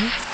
Mm-hmm.